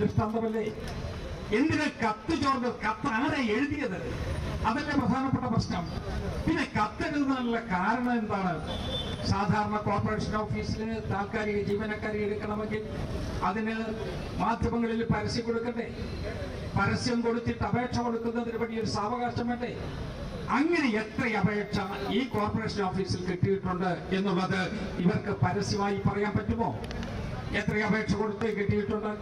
ദൃഷ്ടാന്തമല്ലേ? എന്തിന് കത്ത് ചോർന്ന് കത്ത് ആരാ എഴുതിയത്? അതല്ലേ പ്രധാനപ്പെട്ട പ്രശ്നം. പിന്നെ കത്തെഴുതുന്നതിനുള്ള കാരണം എന്താണ്? സാധാരണ കോർപ്പറേഷൻ ഓഫീസിൽ താൽക്കാലിക ജീവനക്കാരെ എടുക്കണമെങ്കിൽ അതിന് മാധ്യമങ്ങളിൽ പരസ്യം കൊടുക്കണ്ടേ? പരസ്യം കൊടുത്തിട്ട് അപേക്ഷ കൊടുക്കുന്നതിന് വേണ്ടി ഒരു സാവകാശം വേണ്ടേ? അങ്ങനെ എത്ര അപേക്ഷ ഈ കോർപ്പറേഷൻ ഓഫീസിൽ കിട്ടിയിട്ടുണ്ട് എന്നുള്ളത് ഇവർക്ക് പരസ്യമായി പറയാൻ പറ്റുമോ? എത്ര അപേക്ഷ കൊടുത്ത് കിട്ടിയിട്ടുണ്ട്?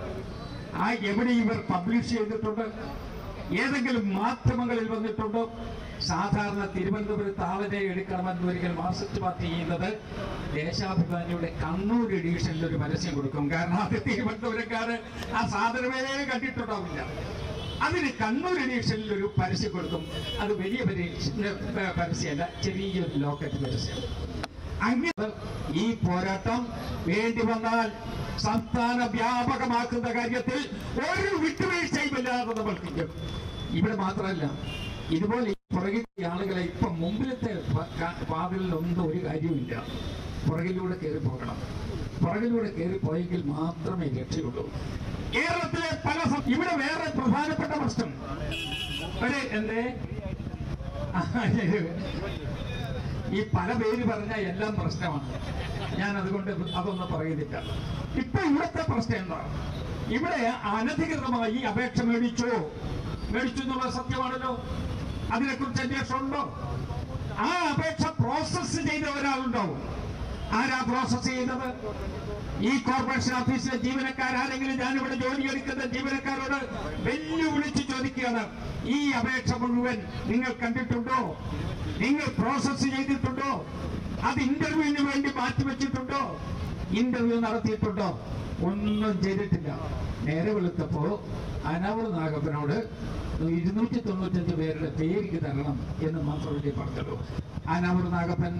ആ എവിടെ ഇവർ പബ്ലിഷ് ചെയ്തിട്ടുണ്ട്. ഏതെങ്കിലും മാധ്യമങ്ങളിൽ വന്നിട്ടുണ്ടോ? സാധാരണ തിരുവനന്തപുരത്ത് ആളിനെ എടുക്കണമെന്ന് ഒരിക്കൽ മാർസിസ്റ്റ് പാർട്ടി ചെയ്യുന്നത് ദേശാഭിമാനിയുടെ കണ്ണൂർ എഡീഷനിൽ ഒരു പരസ്യം കൊടുക്കും. കാരണം അത് തിരുവനന്തപുരക്കാര് ആ സാധനമേ കണ്ടിട്ടുണ്ടാവില്ല. അതിന് കണ്ണൂർ എഡീഷനിൽ ഒരു പരസ്യം കൊടുക്കും. അത് വലിയ പരീക്ഷ- പരസ്യമല്ല ചെറിയൊരു ലോക്കറ്റ് പരസ്യം. ഈ പോരാട്ടം വേണ്ടി വന്നാൽ സംസ്ഥാന വ്യാപകമാക്കുന്ന കാര്യത്തിൽ ഒരു വിട്ടുവീഴ്ചയുമില്ലാതെ നമ്മൾ ചിന്തിക്കും ഇവിടെ മാത്രമല്ല ഇതുപോലെ ഈ പുറകിലെ ആളുകളെ ഇപ്പൊ മുമ്പിലത്തെ പ- വാതിലിലൊന്നും ഒരു കാര്യവുമില്ല. പുറകിലൂടെ കയറി പോകണം. പുറകിലൂടെ കയറി പോയെങ്കിൽ മാത്രമേ രക്ഷയുള്ളൂ. കേരളത്തിലെ പല ഇവിടെ വേറെ പ്രധാനപ്പെട്ട പ്രശ്നം. എന്തേ? ഈ പല പേര് പറഞ്ഞ എല്ലാം പ്രശ്നമാണ്. ഞാൻ അതുകൊണ്ട് അതൊന്നും പറയുന്നില്ല. ഇപ്പൊ ഇവിടുത്തെ പ്രശ്നം എന്താണ് ഇവിടെ അനധികൃതമായി അപേക്ഷ മേടിച്ചോ? മേടിച്ചു എന്നുള്ള സത്യമാണല്ലോ. അതിനെക്കുറിച്ച് അന്വേഷണം ഉണ്ടോ? ആ അപേക്ഷ പ്രോസസ് ചെയ്ത ഒരാളുണ്ടാവും. ആരാ പ്രോസസ് ചെയ്യുന്നത്? ഈ കോർപ്പറേഷൻ ഓഫീസിലെ ജീവനക്കാരാരെങ്കിലും ഞാനിവിടെ ജോലി എടുക്കുന്ന ജീവനക്കാരോട് വെല്ലുവിളിച്ച് ചോദിക്കുകയാണ്. ഈ അപേക്ഷ മുഴുവൻ നിങ്ങൾ കണ്ടിട്ടുണ്ടോ? നിങ്ങൾ പ്രോസസ് ചെയ്തിട്ടുണ്ടോ? അത് ഇന്റർവ്യൂവിന് വേണ്ടി മാറ്റിവെച്ചിട്ടുണ്ടോ? ഇന്റർവ്യൂ നടത്തിയിട്ടുണ്ടോ? ഒന്നും ചെയ്തിട്ടില്ല. നേരെ വെളുത്തപ്പോ അനാവർ നാഗപ്പനോട് ഇരുന്നൂറ്റി തൊണ്ണൂറ്റഞ്ച് പേരുടെ പേരിക്ക് തരണം എന്ന് മാത്രമല്ലേ പറഞ്ഞുള്ളൂ അനാവർ നാഗപ്പൻ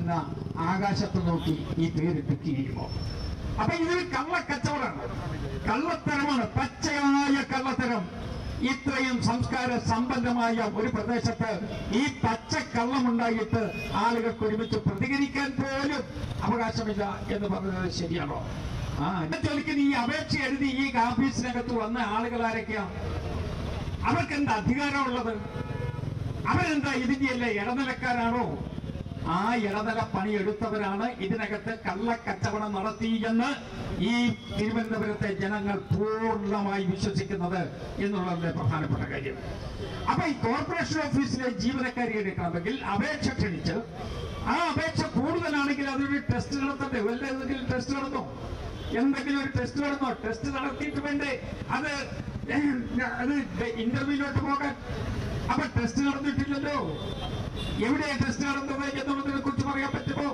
ആകാശത്ത് നോക്കി ഈ പേരിട്ട് കീഴുമോ അപ്പൊ ഇതൊരു കള്ളക്കച്ചവടമാണ് കള്ളത്തരമാണ്. പച്ചയായ കള്ളത്തരം. ഇത്രയും സംസ്കാര സമ്പന്നമായ ഒരു പ്രദേശത്ത് ഈ പച്ച പച്ചക്കള്ളമുണ്ടായിട്ട് ആളുകൾക്ക് ഒരുമിച്ച് പ്രതികരിക്കാൻ പോലും അവകാശമില്ല എന്ന് പറഞ്ഞത് ശരിയാണോ? ആ എന്നെ ചോദിക്കുന്ന ഈ അപേക്ഷ എഴുതി ഈ ഓഫീസിനകത്ത് വന്ന ആളുകൾ ആരൊക്കെയാ അവർക്ക് എന്താ അധികാരമുള്ളത്? അവരെന്താ ഇതിന്റെയല്ലേ ഇടനിലക്കാരാണോ? ആ ഇടനില പണിയെടുത്തവരാണ് ഇതിനകത്ത് കള്ളക്കച്ചവടം നടത്തി എന്ന് ഈ തിരുവനന്തപുരത്തെ ജനങ്ങൾ പൂർണമായി വിശ്വസിക്കുന്നത് എന്നുള്ളതിന്റെ പ്രധാനപ്പെട്ട കാര്യം. അപ്പൊ ഈ കോർപ്പറേഷൻ ഓഫീസിലെ ജീവനക്കാരി എടുക്കണമെങ്കിൽ അപേക്ഷ ക്ഷണിച്ച് ആ അപേക്ഷ കൂടുതലാണെങ്കിൽ അതൊരു ടെസ്റ്റ് നടത്തട്ടെ? വല്ല ഏതെങ്കിലും ടെസ്റ്റ് നടത്തോ? എന്തെങ്കിലും ഒരു ടെസ്റ്റ് നടന്നോ? ടെസ്റ്റ് നടത്തിയിട്ട് വേണ്ടേ? അത് അത് ഇന്റർവ്യൂലോട്ട് പോകാൻ. അപ്പൊ ടെസ്റ്റ് നടന്നിട്ടില്ലല്ലോ. എവിടെ ടെസ്റ്റ് നടന്നത് എന്നുള്ളതിനെ കുറിച്ച് പറയാൻ പറ്റുമോ?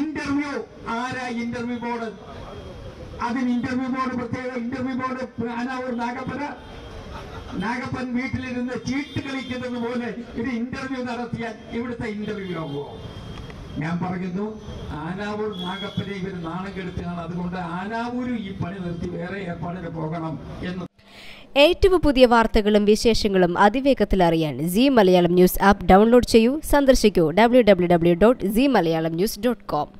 ഇന്റർവ്യൂ ആരാ ഇന്റർവ്യൂ ബോർഡ് അതിന് ഇന്റർവ്യൂ ബോർഡ് പ്രത്യേക ഇന്റർവ്യൂ ബോർഡ് അനാവൂർ നാഗപ്പന. നാഗപ്പൻ വീട്ടിലിരുന്ന് ചീട്ട് കളിക്കുന്നത് പോലെ ഒരു ഇന്റർവ്യൂ നടത്തിയാൽ ഇവിടുത്തെ ഇന്റർവ്യൂ ആവുമോ ഞാൻ പറയുന്നു ആനാവൂർ നാഗപ്പനെ ഇവർ നാണം കെടുത്തുകയാണ് അതുകൊണ്ട് ആനാവൂരും ഈ പണി നിർത്തി വേറെ ഏർപ്പാടിന് പോകണം എന്ന്. ഏറ്റവും പുതിയ വാർത്തകളും വിശേഷങ്ങളും അതിവേഗത്തിൽ അറിയാൻ Zee Malayalam News app download ചെയ്യൂ സന്ദർശിക്കൂ W W W dot Zee Malayalam News dot com